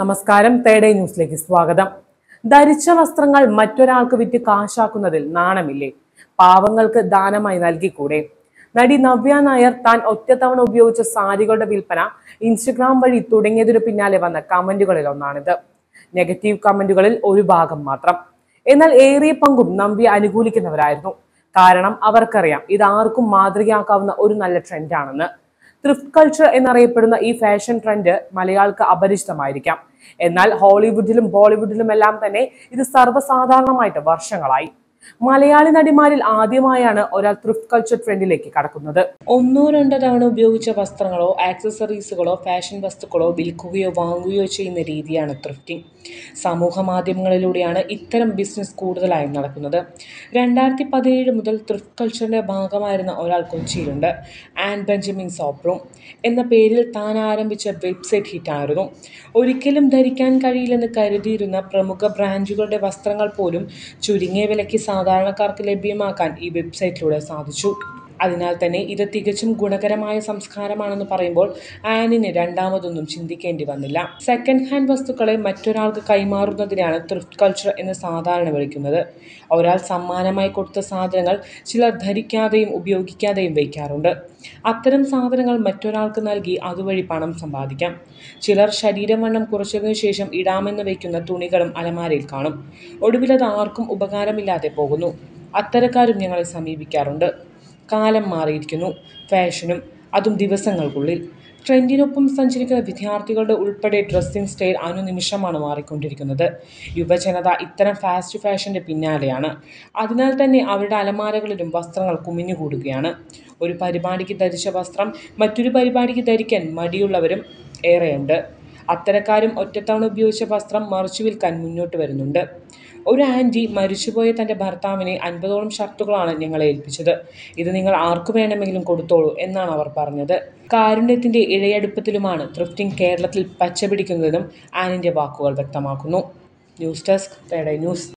നമസ്കാരം തേടേ ന്യൂസിലേക്ക് സ്വാഗതം. ധരിച്ച വസ്ത്രങ്ങൾ മറ്റൊരാൾക്ക് വിറ്റ് കാശാക്കുന്നതിൽ നാണമില്ലേ? പാവങ്ങൾക്ക് ദാനമായി നൽകിക്കൂടെ? നടി നവ്യ നായർ താൻ ഒറ്റത്തവണ ഉപയോഗിച്ച സാരികളുടെ വിൽപ്പന ഇൻസ്റ്റഗ്രാം വഴി തുടങ്ങിയതിനു പിന്നാലെ വന്ന കമന്റുകളിൽ ഒന്നാണിത്. നെഗറ്റീവ് കമന്റുകളിൽ ഒരു ഭാഗം മാത്രം. എന്നാൽ ഏറിയ പങ്കും നവ്യ അനുകൂലിക്കുന്നവരായിരുന്നു. കാരണം അവർക്കറിയാം ഇത് ആർക്കും മാതൃകയാക്കാവുന്ന ഒരു നല്ല ട്രെൻഡാണെന്ന്. ത്രിഫ്റ്റ് കൾച്ചർ എന്നറിയപ്പെടുന്ന ഈ ഫാഷൻ ട്രെൻഡ് മലയാൾക്ക് അപരിചിതമായിരിക്കാം. എന്നാൽ ഹോളിവുഡിലും ബോളിവുഡിലും എല്ലാം തന്നെ ഇത് സർവസാധാരണമായിട്ട് വർഷങ്ങളായി. മലയാളി നടിമാരിൽ ആദ്യമായാണ് ഒരാൾ ത്രിഫ്റ്റ് കൾച്ചർ ട്രെൻഡിലേക്ക് കടക്കുന്നത്. ഒന്നോ രണ്ടോ തവണ ഉപയോഗിച്ച വസ്ത്രങ്ങളോ ആക്സസറീസുകളോ ഫാഷൻ വസ്തുക്കളോ വിൽക്കുകയോ വാങ്ങുകയോ ചെയ്യുന്ന രീതിയാണ് ത്രിഫ്റ്റിംഗ് സമൂഹ മാധ്യമങ്ങളിലൂടെയാണ് ഇത്തരം ബിസിനസ് കൂടുതലായും നടക്കുന്നത്. രണ്ടായിരത്തി പതിനേഴ് മുതൽ ത്രിഫ്റ്റ് കൾച്ചറിന്റെ ഭാഗമായിരുന്ന ഒരാൾ കൊച്ചിയിലുണ്ട്. ആൻ ബെഞ്ചമിൻ സോപ്രൂം എന്ന പേരിൽ താൻ ആരംഭിച്ച വെബ്സൈറ്റ് ഹിറ്റായിരുന്നു. ഒരിക്കലും ധരിക്കാൻ കഴിയില്ലെന്ന് കരുതിയിരുന്ന പ്രമുഖ ബ്രാൻഡുകളുടെ വസ്ത്രങ്ങൾ പോലും ചുരുങ്ങിയ വിലയ്ക്ക് സാധാരണക്കാർക്ക് ലഭ്യമാക്കാൻ ഈ വെബ്സൈറ്റിലൂടെ സാധിച്ചു. അതിനാൽ തന്നെ ഇത് തികച്ചും ഗുണകരമായ സംസ്കാരമാണെന്ന് പറയുമ്പോൾ ആനിന് രണ്ടാമതൊന്നും ചിന്തിക്കേണ്ടി വന്നില്ല. സെക്കൻഡ് ഹാൻഡ് വസ്തുക്കളെ മറ്റൊരാൾക്ക് കൈമാറുന്നതിനാണ് ത്രിഫ്റ്റ് കൾച്ചർ എന്ന് സാധാരണ വിളിക്കുന്നത്. ഒരാൾ സമ്മാനമായി കൊടുത്ത സാധനങ്ങൾ ചിലർ ധരിക്കാതെയും ഉപയോഗിക്കാതെയും വയ്ക്കാറുണ്ട്. അത്തരം സാധനങ്ങൾ മറ്റൊരാൾക്ക് നൽകി അതുവഴി പണം സമ്പാദിക്കാം. ചിലർ ശരീരവണ്ണം കുറച്ചതിനു ശേഷം ഇടാമെന്ന് വയ്ക്കുന്ന തുണികളും അലമാരയിൽ കാണും. ഒടുവിലത് ആർക്കും ഉപകാരമില്ലാതെ പോകുന്നു. അത്തരക്കാരും ഞങ്ങളെ സമീപിക്കാറുണ്ട്. കാലം മാറിയിരിക്കുന്നു. ഫാഷനും അതും ദിവസങ്ങൾക്കുള്ളിൽ. ട്രെൻഡിനൊപ്പം സഞ്ചരിക്കുന്ന വിദ്യാർത്ഥികളുടെ ഉൾപ്പെടെ ഡ്രസ്സിംഗ് സ്റ്റൈൽ അനുനിമിഷമാണ് മാറിക്കൊണ്ടിരിക്കുന്നത്. യുവജനത ഇത്തരം ഫാസ്റ്റ് ഫാഷന്റെ പിന്നാലെയാണ്. അതിനാൽ തന്നെ അവരുടെ അലമാരകളിലും വസ്ത്രങ്ങൾ കുമിഞ്ഞുകൂടുകയാണ്. ഒരു പരിപാടിക്ക് ധരിച്ച വസ്ത്രം മറ്റൊരു പരിപാടിക്ക് ധരിക്കാൻ മടിയുള്ളവരും ഏറെയുണ്ട്. അത്തരക്കാരും ഒറ്റത്തവണ ഉപയോഗിച്ച വസ്ത്രം മറിച്ചു വിൽക്കാൻ മുന്നോട്ട് വരുന്നുണ്ട്. ഒരു ആന്റി മരിച്ചുപോയ തന്റെ ഭർത്താവിനെ അൻപതോളം ഷർട്ടുകളാണ് ഞങ്ങളെ ഏൽപ്പിച്ചത്. ഇത് നിങ്ങൾ ആർക്കു വേണമെങ്കിലും കൊടുത്തോളൂ എന്നാണ് അവർ പറഞ്ഞത്. കാരുണ്യത്തിന്റെ ഇഴയടുപ്പത്തിലുമാണ് ത്രിഫ്റ്റിംഗ് കേരളത്തിൽ പച്ചപിടിക്കുന്നതെന്നും ആനിന്റെ വാക്കുകൾ വ്യക്തമാക്കുന്നു. ന്യൂസ് ഡെസ്ക് പേടൈ ന്യൂസ്.